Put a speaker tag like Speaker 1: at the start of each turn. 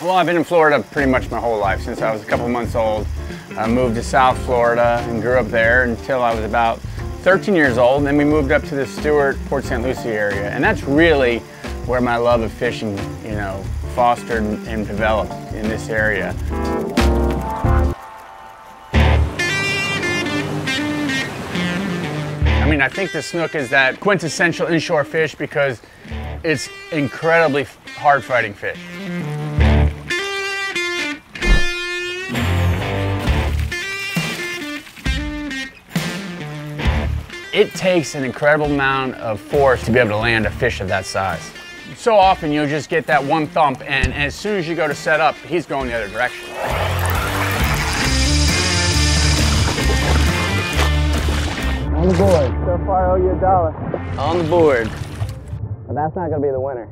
Speaker 1: Well, I've been in Florida pretty much my whole life. Since I was a couple months old, I moved to South Florida and grew up there until I was about 13 years old. And then we moved up to the Stuart, Port St. Lucie area. And that's really where my love of fishing, you know, fostered and developed in this area. I mean, I think the snook is that quintessential inshore fish because it's incredibly hard fighting fish. It takes an incredible amount of force to be able to land a fish of that size. So often you'll just get that one thump and, as soon as you go to set up, he's going the other direction.
Speaker 2: On the board.
Speaker 1: So far, I owe you a dollar.
Speaker 2: On the board. But that's not going to be the winner.